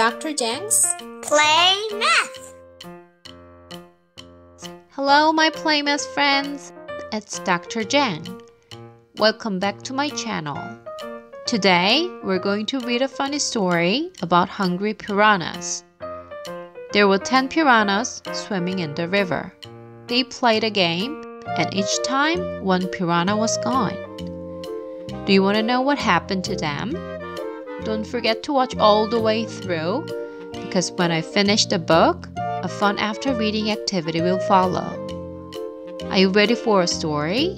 Dr. Jang's Play Math. Hello, my Playmath friends. It's Dr. Jang. Welcome back to my channel. Today, we're going to read a funny story about hungry piranhas. There were 10 piranhas swimming in the river. They played a game, and each time, one piranha was gone. Do you want to know what happened to them? Don't forget to watch all the way through because when I finish the book, a fun after reading activity will follow. Are you ready for a story?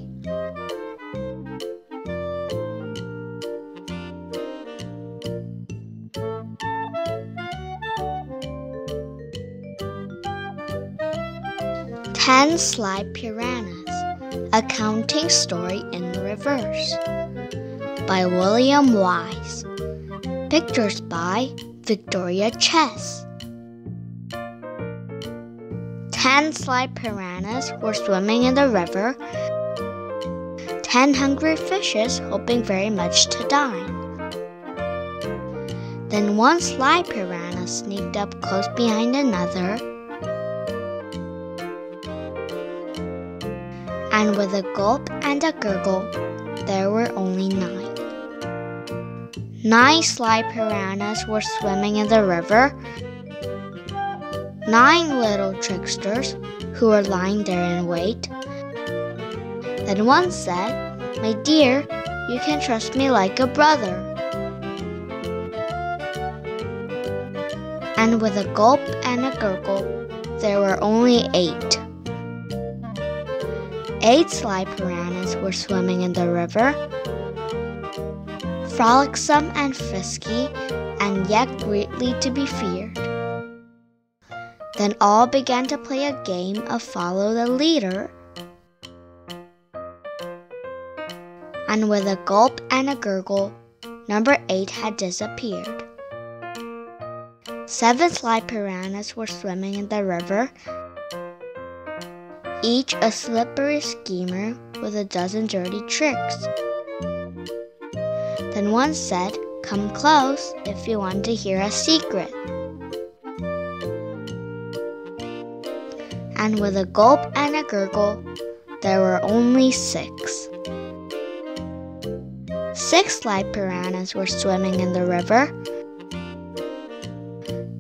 Ten Sly Piranhas A Counting Story in Reverse by William Wise. Pictures by Victoria Chess. Ten sly piranhas were swimming in the river. Ten hungry fishes hoping very much to dine. Then one sly piranha sneaked up close behind another. And with a gulp and a gurgle, there were only nine. Nine sly piranhas were swimming in the river. Nine little tricksters who were lying there in wait. Then one said, My dear, you can trust me like a brother. And with a gulp and a gurgle, there were only eight. Eight sly piranhas were swimming in the river frolicsome and frisky, and yet greatly to be feared. Then all began to play a game of follow the leader. And with a gulp and a gurgle, number eight had disappeared. Seven sly piranhas were swimming in the river, each a slippery schemer with a dozen dirty tricks. Then one said, Come close if you want to hear a secret. And with a gulp and a gurgle, there were only six. Six sly piranhas were swimming in the river,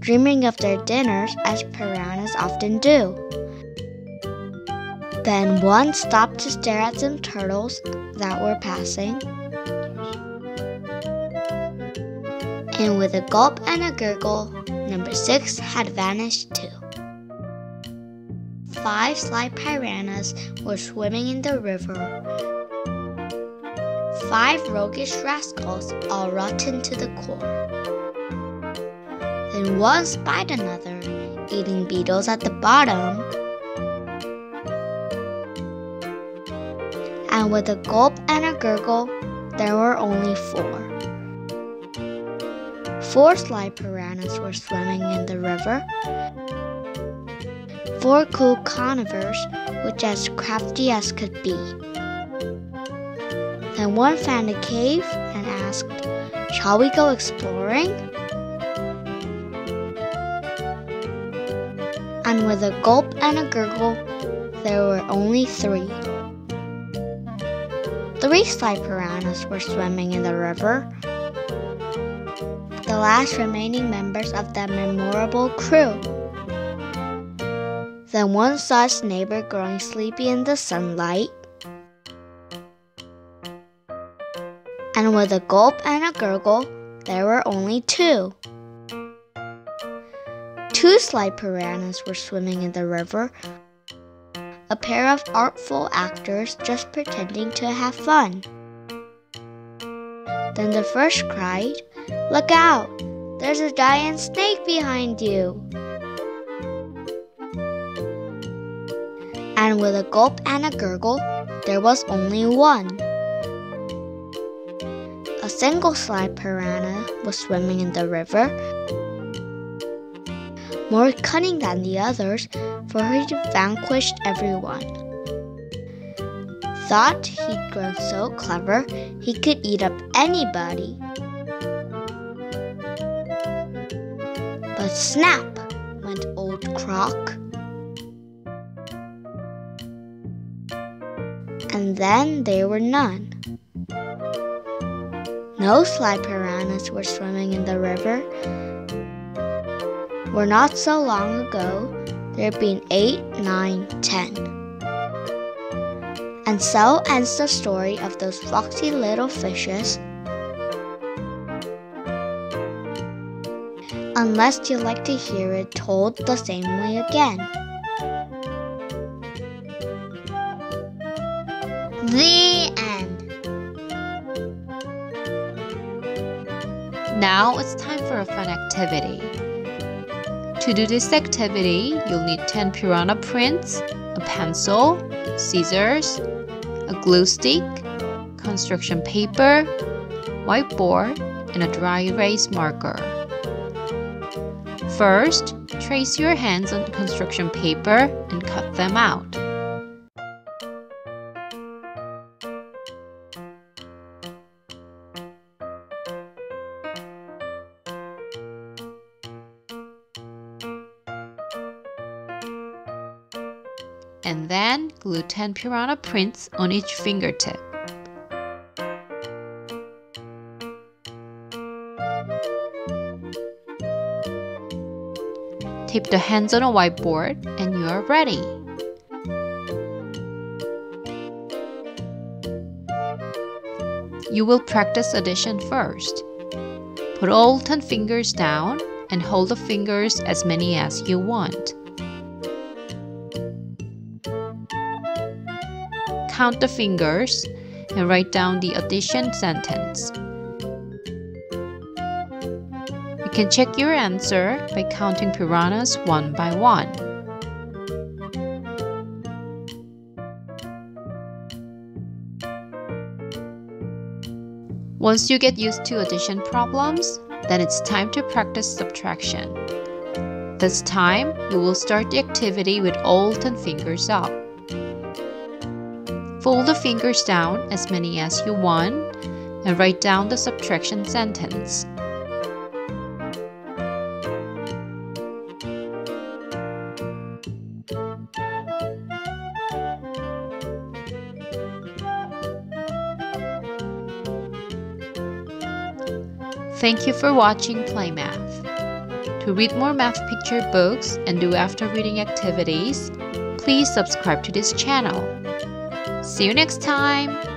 dreaming of their dinners as piranhas often do. Then one stopped to stare at some turtles that were passing and with a gulp and a gurgle, number six had vanished too. Five sly piranhas were swimming in the river. Five roguish rascals, all rotten to the core. Then one spied another, eating beetles at the bottom. And with a gulp and a gurgle, there were only four. Four sly piranhas were swimming in the river. Four cool conifers, which as crafty as could be. Then one found a cave and asked, Shall we go exploring? And with a gulp and a gurgle, there were only three. Three sly piranhas were swimming in the river the last remaining members of that memorable crew. Then one saw his neighbor growing sleepy in the sunlight. And with a gulp and a gurgle, there were only two. Two sly piranhas were swimming in the river, a pair of artful actors just pretending to have fun. Then the first cried, Look out! There's a giant snake behind you! And with a gulp and a gurgle, there was only one. A single sly piranha was swimming in the river, more cunning than the others, for he vanquished everyone. Thought he'd grown so clever he could eat up anybody. But snap went Old Croc. And then there were none. No sly piranhas were swimming in the river. Were not so long ago, there had been eight, nine, ten. And so ends the story of those foxy little fishes. Unless you like to hear it told the same way again. The end. Now it's time for a fun activity. To do this activity, you'll need 10 piranha prints, a pencil, scissors, a glue stick, construction paper, whiteboard, and a dry erase marker. First, trace your hands on construction paper and cut them out. and then glue 10 piranha prints on each fingertip. Tape the hands on a whiteboard and you are ready. You will practice addition first. Put all 10 fingers down and hold the fingers as many as you want. count the fingers and write down the addition sentence. Can check your answer by counting piranhas one by one. Once you get used to addition problems, then it's time to practice subtraction. This time, you will start the activity with all 10 fingers up. Fold the fingers down as many as you want and write down the subtraction sentence. Thank you for watching Play Math. To read more math picture books and do after reading activities, please subscribe to this channel. See you next time!